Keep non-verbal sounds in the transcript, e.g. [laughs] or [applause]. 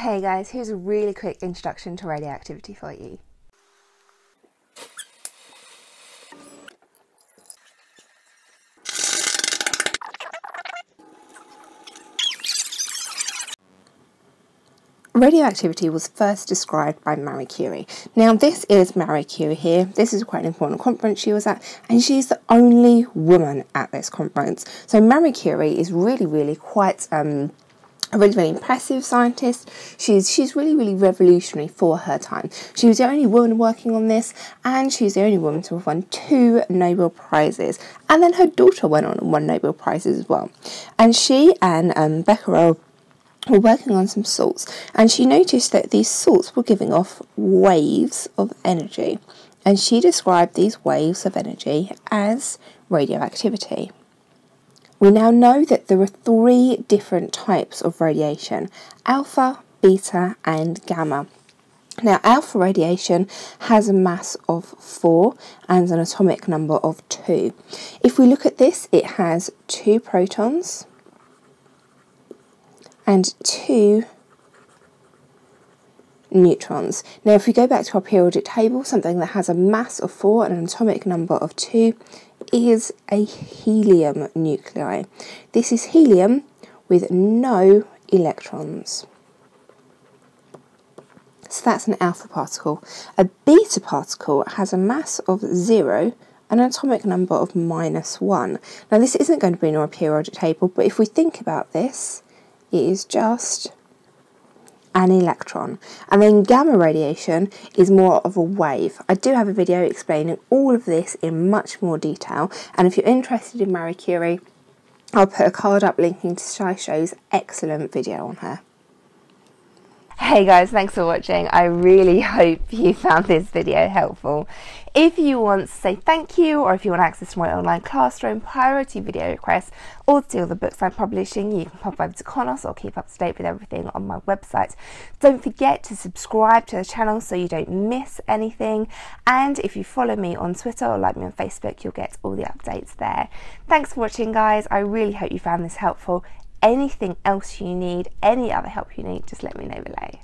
Hey guys, here's a really quick introduction to radioactivity for you. Radioactivity was first described by Marie Curie. Now, this is Marie Curie here. This is quite an important conference she was at, and she's the only woman at this conference. So, Marie Curie is really, really quite um, a really, really impressive scientist. She's she's really, really revolutionary for her time. She was the only woman working on this, and she's the only woman to have won two Nobel prizes. And then her daughter went on and won Nobel prizes as well. And she and um, Becquerel were working on some salts and she noticed that these salts were giving off waves of energy and she described these waves of energy as radioactivity. We now know that there are three different types of radiation alpha, beta, and gamma. Now, alpha radiation has a mass of 4 and an atomic number of 2. If we look at this, it has two protons and two neutrons. Now if we go back to our periodic table, something that has a mass of 4 and an atomic number of 2 is a helium nuclei. This is helium with no electrons. So that's an alpha particle. A beta particle has a mass of 0 and an atomic number of minus 1. Now this isn't going to be in our periodic table, but if we think about this, it is just an electron. And then gamma radiation is more of a wave. I do have a video explaining all of this in much more detail. And if you're interested in Marie Curie, I'll put a card up linking to SciShow's excellent video on her. Hey guys, thanks for watching. I really [laughs] hope you found this video helpful. If you want to say thank you or if you want access to my online classroom, priority video requests, or to all the books I'm publishing, you can pop over to Konos or keep up to date with everything on my website. Don't forget to subscribe to the channel so you don't miss anything. And if you follow me on Twitter or like me on Facebook, you'll get all the updates there. Thanks for watching, guys. I really hope you found this helpful anything else you need, any other help you need, just let me know below.